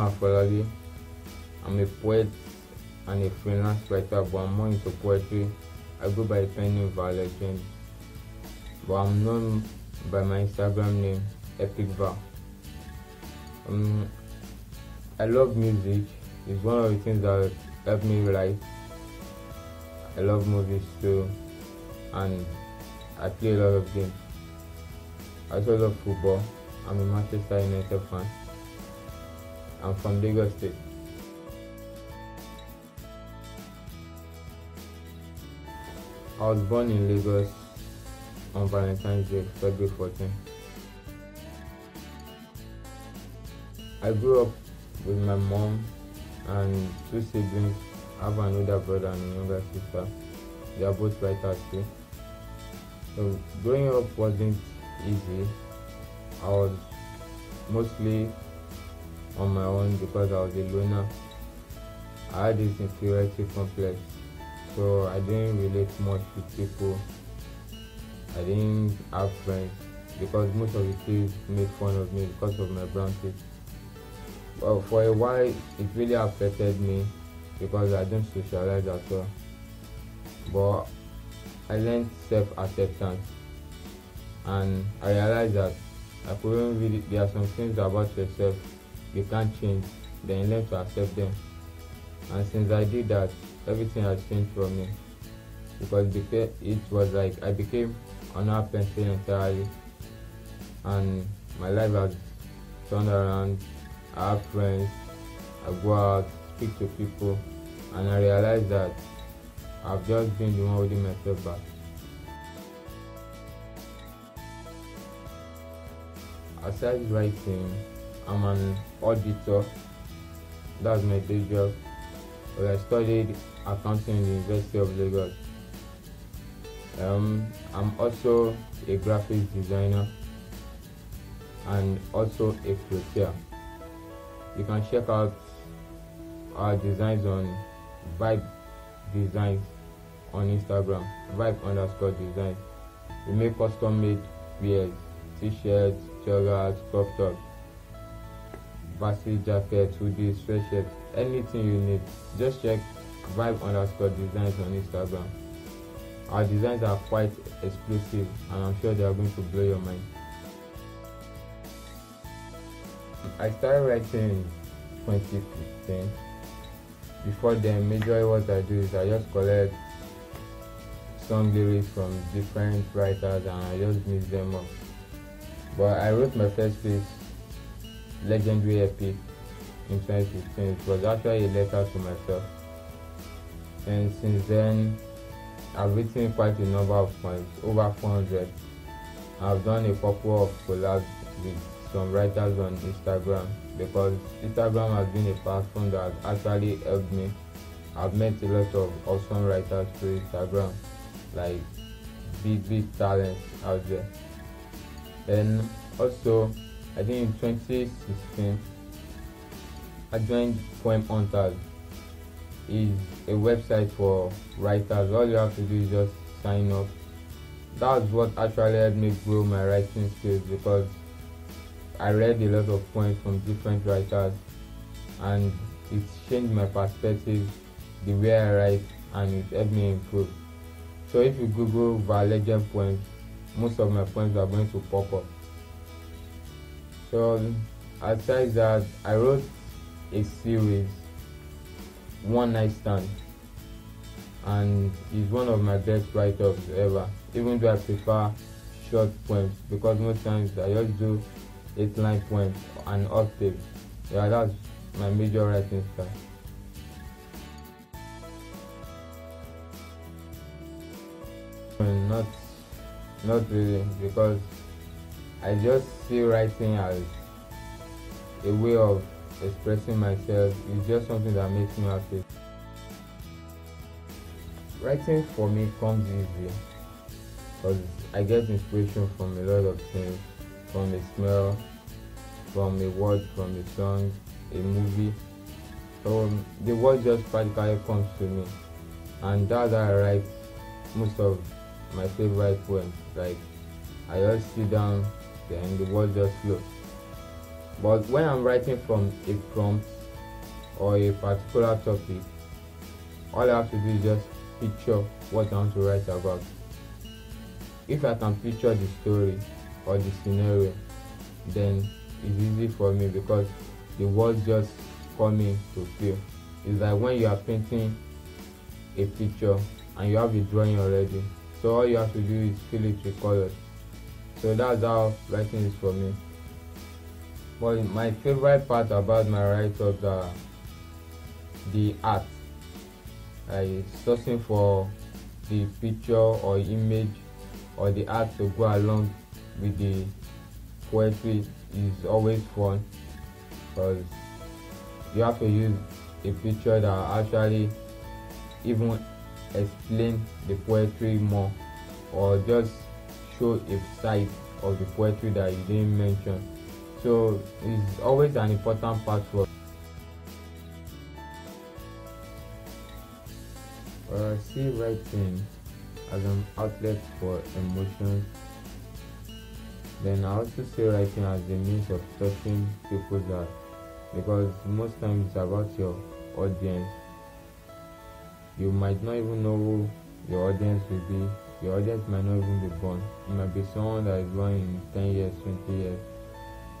I'm a poet and a freelance writer, but I'm more into poetry. I go by the pen name Val Legend, but I'm known by my Instagram name Epic Val. Um, I love music. It's one of the things that help me write. I love movies too, and I play a lot of games. I also love football. I'm a Manchester United fan. I'm from Lagos State. I was born in Lagos on Valentine's Day, February 14. I grew up with my mom and two siblings. I have an older brother and a younger sister. They are both writers too. So growing up wasn't easy. I was mostly on my own because I was a loner. I had this inferiority complex, so I didn't relate much with people. I didn't have friends because most of the kids made fun of me because of my brown teeth. Well, for a while, it really affected me because I didn't socialize at all. But I learned self-acceptance and I realized that I couldn't really, there are some things about yourself you can't change, then learn to accept them. And since I did that, everything has changed for me because it was like I became another person entirely and my life has turned around. I have friends, I go out, speak to people, and I realize that I've just been the one holding myself back. Aside writing, I'm an auditor. That's my day job. But I studied accounting in the University of Lagos. Um, I'm also a graphics designer and also a clothier. You can check out our designs on Vibe Designs on Instagram, Vibe underscore design. We make custom made wears, t-shirts, joggers, crop tops, varsity jackets, hoodies, sweatshirts, anything you need. Just check Vibe underscore designs on Instagram. Our designs are quite exclusive and I'm sure they are going to blow your mind. I started writing in 2015. Before then, majorly what I do is I just collect song lyrics from different writers and I just mix them up. But I wrote my first piece, Legendary Epic, in 2015. It was actually a letter to myself. And since then, I've written quite a number of poems, over 400. I've done a couple of collabs with some writers on Instagram because Instagram has been a platform that has actually helped me. I've met a lot of awesome writers through Instagram, like big big talents out there. And also, I think in 2016, I joined Poem Hunters. is a website for writers. All you have to do is just sign up. That's what actually helped me grow my writing skills because I read a lot of poems from different writers and it changed my perspective, the way I write, and it helped me improve. So if you Google Val Legend poems, most of my poems are going to pop up. So aside that, I wrote a series, One Night Stand, and it's one of my best write-ups ever. Even though I prefer short poems because most times I just do eight line poems and octave. Yeah, that's my major writing style. Not, not really, because I just see writing as a way of expressing myself. It's just something that makes me happy. Writing for me comes easy because I get inspiration from a lot of things, from a smell, from a word, from a song, a movie. So the word just practically comes to me, and that's how I write most of my favorite poems. Like I just sit down, then the word just flows. but when i'm writing from a prompt or a particular topic all i have to do is just picture what i want to write about. If i can picture the story or the scenario then it's easy for me because the words just coming to feel it's like when you are painting a picture and you have a drawing already so all you have to do is fill it with colors so that's how writing is for me. But my favorite part about my write-ups are the art. Like sourcing for the picture or image or the art to go along with the poetry is always fun because you have to use a picture that actually even explain the poetry more or just show a side of the poetry that you didn't mention. So it's always an important part for I see writing as an outlet for emotions. Then I also see writing as a means of touching people's heart because most times it's about your audience. You might not even know who your audience will be your audience might not even be born. It might be someone that is born in 10 years 20 years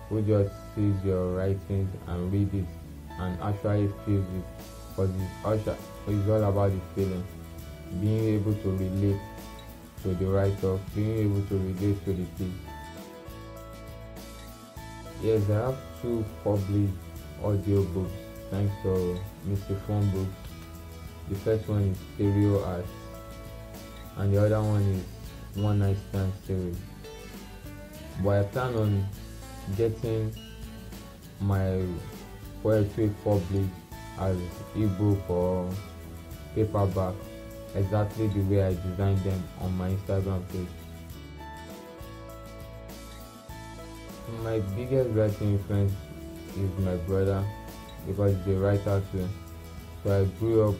who just sees your writings and reads it and actually feels it. Because it's, it's all about the feeling. Being able to relate to the writer being able to relate to the piece yes i have two published audio books thanks to Mixsie Fun Books. The first one is stereo art and the other one is one night stand series but i plan on getting my poetry published as ebook or paperback exactly the way I designed them on my Instagram page. My biggest writing influence is my brother because he's a writer too. So I grew up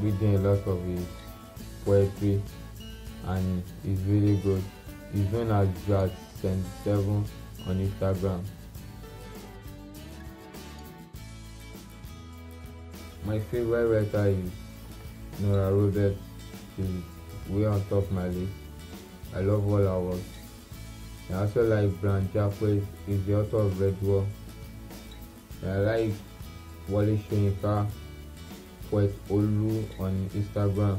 reading a lot of his poetry and it's really good. He's known as Jazz77 on Instagram. My favorite writer is Nora Roberts. She's way on top my list. I love all her work. I also like Brian Jacques, he's the author of Red War. I like Wale Soyinka, Poet Olu on Instagram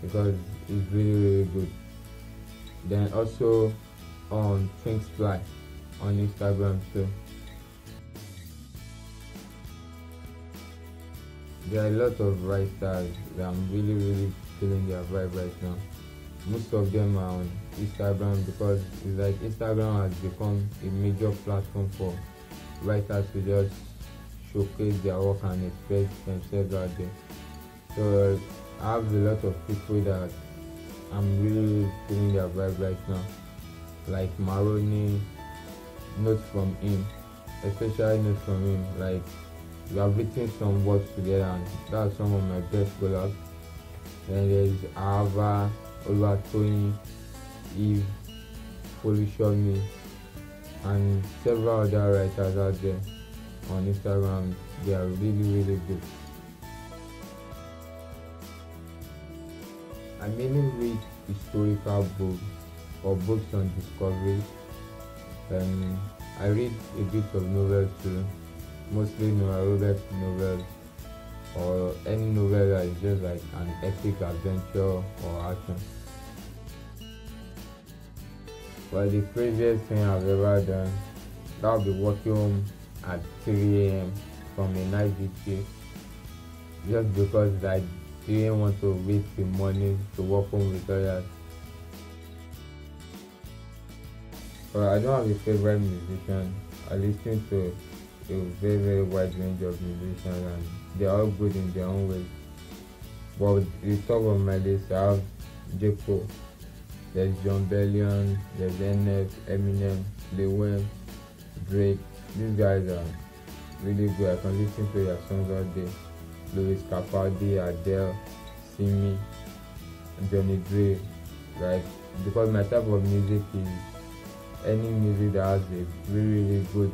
because it's really really good. Then also on Twinks Fly on Instagram too. There are a lot of writers that I'm really really feeling their vibe right now. Most of them are on Instagram because it's like Instagram has become a major platform for writers to just showcase their work and express themselves out there. So I have a lot of people that I'm really feeling their vibe right now like Maroni, notes from him, especially notes from him. Like we have written some words together, and that's some of my best collabs. Then there's Ava, Oluwatoyin, Eve, Folushomi, and several other writers out there on Instagram. They are really, really good. I mainly read historical books or books on discovery. And I read a bit of novels too, mostly Nora Roberts novels or any novel that is just like an epic adventure or action. But the craziest thing I've ever done, that will be walking home at 3 a.m. from a night duty just because I didn't want to wait the morning to walk home with others. But I don't have a favorite musician. I listen to a very very wide range of musicians and they're all good in their own way. But the top of my list I have J. Cole, there's Jon Bellion, there's NF, Eminem, Lil Wayne, Drake. These guys are really good. I can listen to their songs all day. Louis Capaldi, Adele, Simi, Johnny Dre. Like because my type of music is any music that has a really really good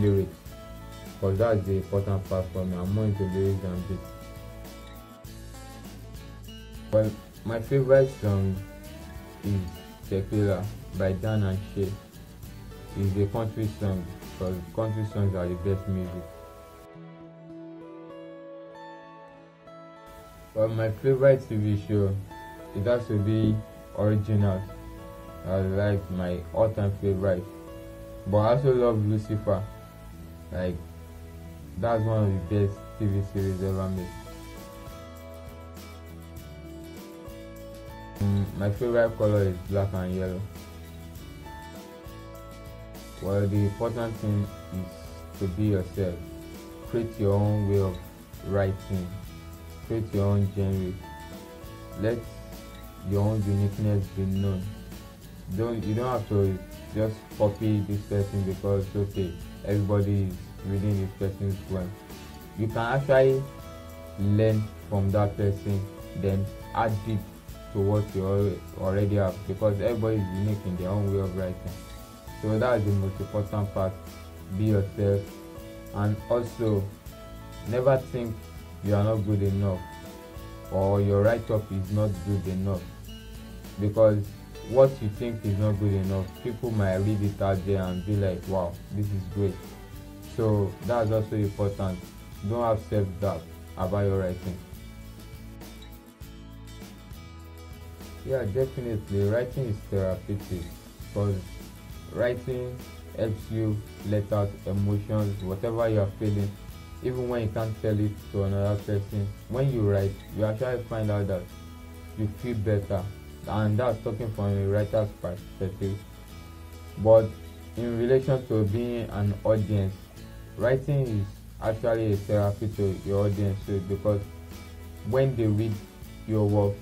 lyrics because that's the important part for me. I'm more into lyrics than beats well my favorite song is tequila by dan and shay it's a country song because country songs are the best music well my favorite tv show it has to be originals I like my all-time favorite. But I also love Lucifer. Like that's one of the best TV series ever made. Mm, my favorite color is black and yellow. Well, the important thing is to be yourself. Create your own way of writing. Create your own genre. Let your own uniqueness be known. Don't you don't have to just copy this person because okay everybody is reading this person's poem you can actually learn from that person then add it to what you already have because everybody is unique in their own way of writing. So that's the most important part. Be yourself. And also never think you are not good enough or your write-up is not good enough. Because what you think is not good enough people might read it out there and be like wow this is great. So that's also important. Don't have self-doubt about your writing. Yeah definitely writing is therapeutic because writing helps you let out emotions whatever you are feeling even when you can't tell it to another person when you write you actually find out that you feel better. And that's talking from a writer's perspective. But in relation to being an audience writing is actually a therapy to your audience too because when they read your work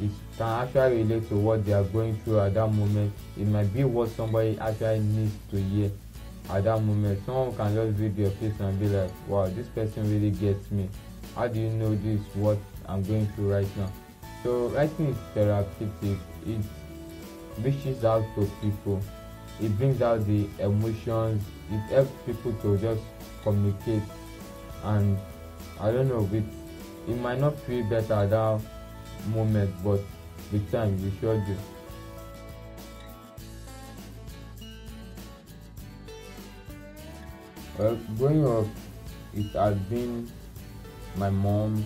it can actually relate to what they are going through at that moment. It might be what somebody actually needs to hear at that moment someone can just read your face and be like wow this person really gets me how do you know this what i'm going through right now so writing is therapeutic. It reaches out to people. It brings out the emotions. It helps people to just communicate. And I don't know, it, it might not feel better at that moment, but with time you sure do. Well, growing up, it has been my mom,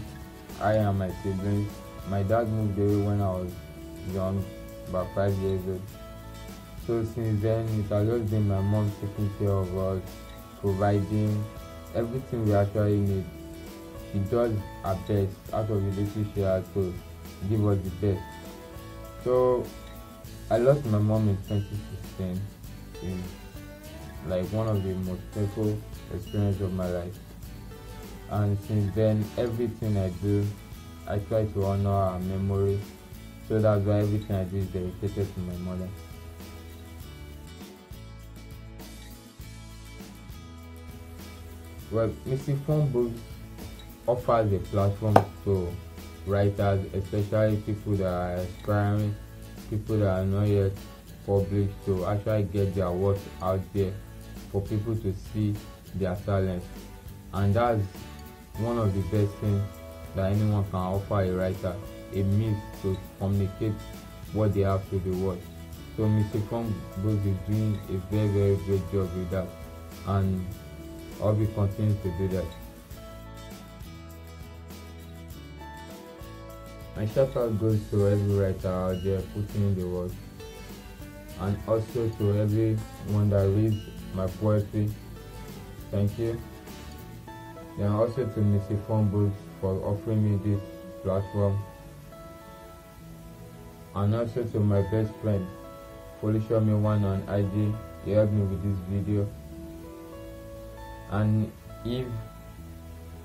I and my siblings my dad moved away when I was young, about five years old. So since then, it has just been my mom taking care of us, providing everything we actually need. She does her best out of the little she has to give us the best. So I lost my mom in 2016. Like one of the most painful experiences of my life. And since then, everything I do I try to honor her memory. So that's why everything I do is dedicated to my mother. Well, Mixsie Fun Books offers a platform to writers, especially people that are aspiring, people that are not yet published, to actually get their work out there for people to see their talent. And that's one of the best things that anyone can offer a writer a means to communicate what they have to the world. So Mixsie Fun is doing a very very great job with that and I'll be continuing to do that. My shout out goes to every writer out there putting in the work and also to everyone that reads my poetry. Thank you. And also to Mixsie Books for offering me this platform and also to my best friend Felicia me one on IG he helped me with this video and Eve,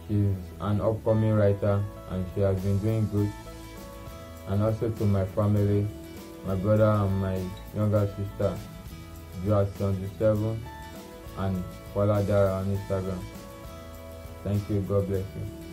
she's an upcoming writer and she has been doing good and also to my family my brother and my younger sister Joa 77 and follow Dara on Instagram. Thank you. God bless you.